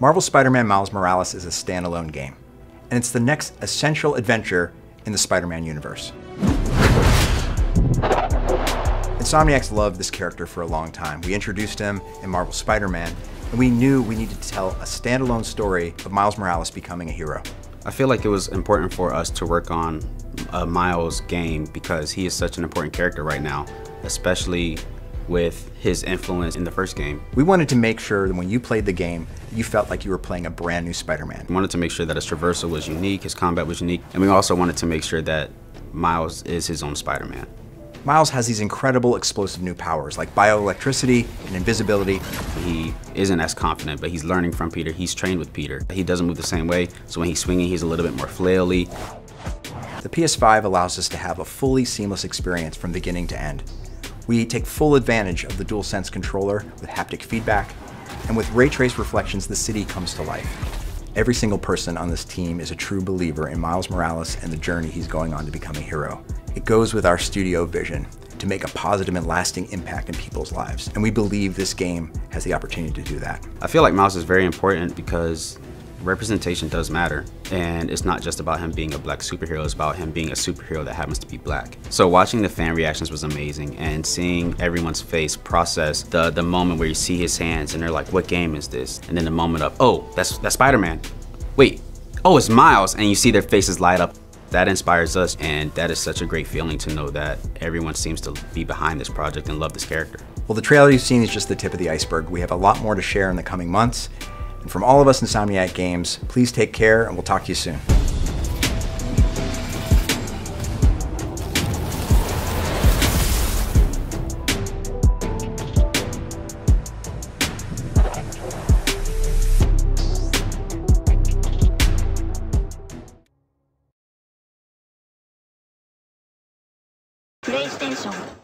Marvel Spider-Man Miles Morales is a standalone game, and it's the next essential adventure in the Spider-Man universe. Insomniacs loved this character for a long time. We introduced him in Marvel Spider-Man, and we knew we needed to tell a standalone story of Miles Morales becoming a hero. I feel like it was important for us to work on a Miles game because he is such an important character right now, especially with his influence in the first game. We wanted to make sure that when you played the game, you felt like you were playing a brand new Spider-Man. We wanted to make sure that his traversal was unique, his combat was unique, and we also wanted to make sure that Miles is his own Spider-Man. Miles has these incredible explosive new powers like bioelectricity and invisibility. He isn't as confident, but he's learning from Peter. He's trained with Peter. He doesn't move the same way, so when he's swinging, he's a little bit more flaily. The PS5 allows us to have a fully seamless experience from beginning to end. We take full advantage of the DualSense controller with haptic feedback, and with ray trace reflections, the city comes to life. Every single person on this team is a true believer in Miles Morales and the journey he's going on to become a hero. It goes with our studio vision to make a positive and lasting impact in people's lives, and we believe this game has the opportunity to do that. I feel like Miles is very important because representation does matter. And it's not just about him being a black superhero, it's about him being a superhero that happens to be black. So watching the fan reactions was amazing and seeing everyone's face process the, the moment where you see his hands and they're like, what game is this? And then the moment of, oh, that's, that's Spider-Man. Wait, oh, it's Miles. And you see their faces light up. That inspires us and that is such a great feeling to know that everyone seems to be behind this project and love this character. Well, the trailer you've seen is just the tip of the iceberg. We have a lot more to share in the coming months and from all of us Insomniac Games, please take care and we'll talk to you soon. PlayStation